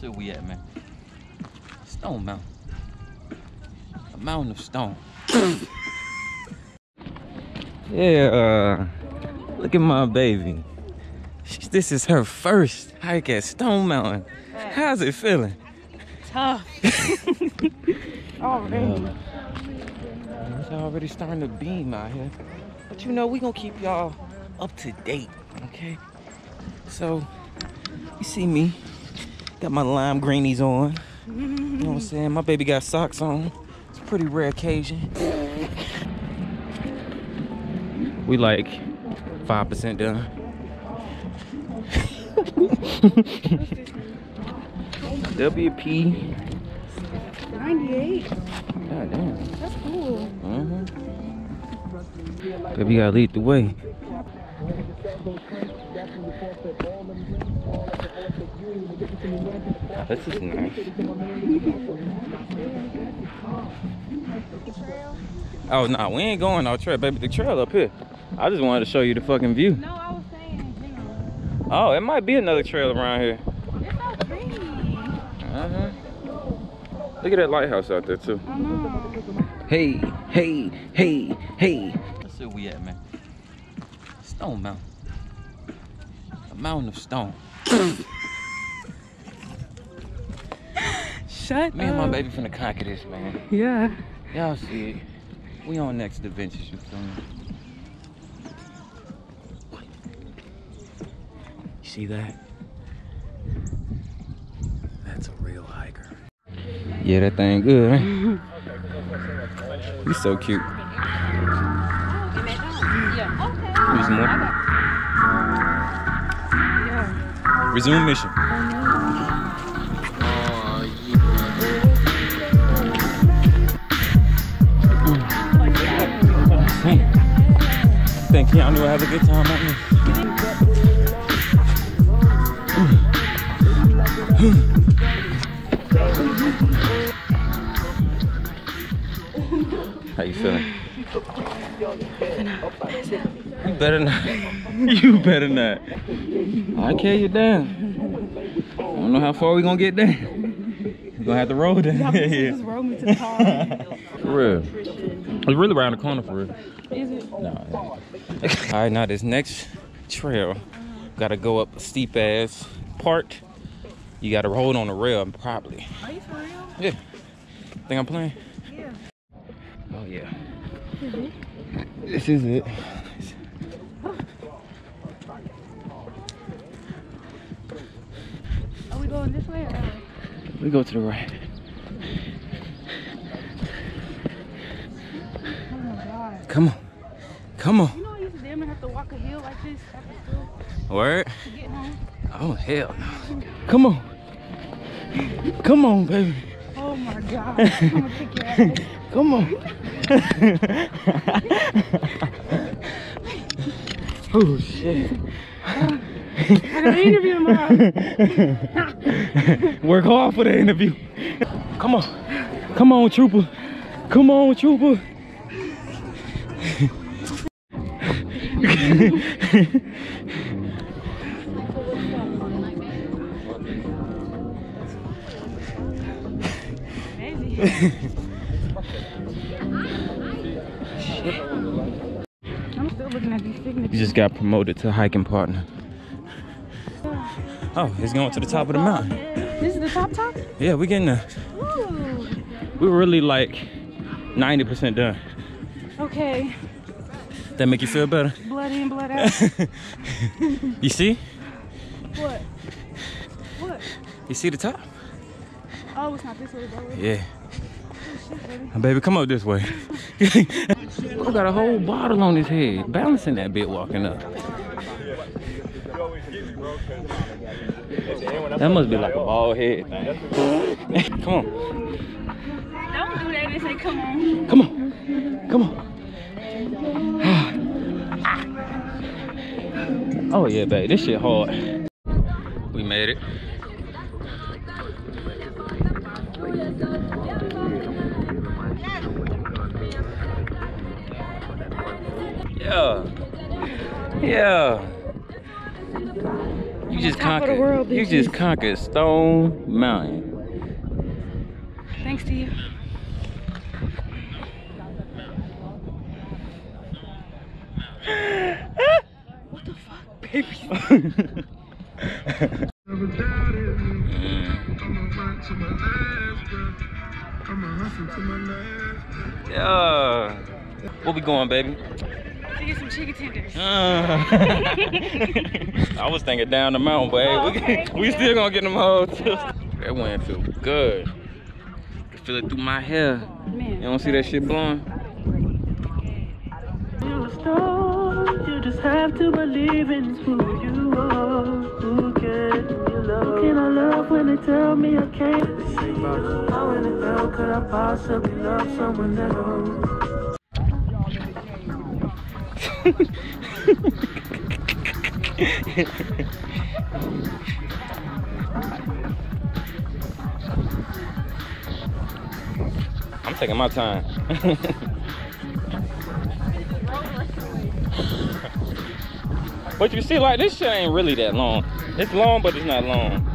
Where we at, man. Stone Mountain. A mountain of stone. yeah, uh, look at my baby. This is her first hike at Stone Mountain. How's it feeling? Tough. Already. It's already starting to beam out here. But you know, we gonna keep y'all up to date, okay? So, you see me, got my lime greenies on. You know what I'm saying? My baby got socks on. It's a pretty rare occasion. We like 5% done. WP. 98. God damn. That's cool. Mm-hmm. Baby gotta lead the way. This is nice. Oh no, we ain't going no trail, baby. The trail up here. I just wanted to show you the fucking view. No, I was saying, you know, Oh, it might be another trail around here. it's so pretty. Uh-huh. Look at that lighthouse out there too. I know. Hey, hey, hey, hey. That's where we at, man. Stone Mountain. A mountain of stone. Shut Me and my up. baby finna conquer this, man. Yeah. Y'all see it. We on next adventures, you feel me? You see that? That's a real hiker. Yeah, that thing good, man. He's so cute. Here's more. Yeah. Resume mission. Think Keanu will have a good time out here. You better not. You better not. I carry you down. I don't know how far we gonna get there. We gonna have to roll down. Y'all yeah. just roll me to the car. For real. It's really around the corner for real. Is it? No. All right, now this next trail, gotta go up a steep ass part. You gotta hold on the rail properly. Are you for real? Yeah. Think I'm playing? Yeah. Oh yeah. This is it. Are we going this way or that way? We go to the right. Oh my god. Come on. Come on. You know I used to damn have to walk a hill like this after school Word. to get home. Oh hell no. Come on. Come on, baby. Oh my god. I'm gonna kick your ass. Come on. oh shit. I got an interview tomorrow. Uh, Work hard for the interview. Come on. Come on, trooper. Come on, trooper. Maybe. I'm still looking at these You just got promoted to hiking partner. Oh, it's going to the top of the mountain. This is the top top? Yeah, we getting there. Ooh. We're really like 90% done. Okay. That make you feel better? Blood in, blood out. You see? what? What? You see the top? Oh, it's not this way, way. Yeah. Oh, shit, baby. Baby, come up this way. Bro got a whole bottle on his head, balancing that bit walking up. That must be like a bald head. come on, Don't do that and say, come on. come on, come on. oh yeah, babe, this shit hard. We made it. Yeah. Yeah. You You just top of the conquered. world, you just conquered Stone Mountain. Thanks to you. what the fuck, baby? yeah. Where we going, baby? To get some chicken tenders. Uh, I was thinking down the mountain, but hey, Oh, we, okay. we still gonna get them hoes. that wind feel good. I feel it through my hair. Man, You don't see that shit blowing? You a star, you just have to believe in who you are. Who can you love? Who can I love when they tell me I can't? How in the hell could I possibly love someone else? I'm taking my time. but you see, like this shit ain't really that long. It's long, but it's not long.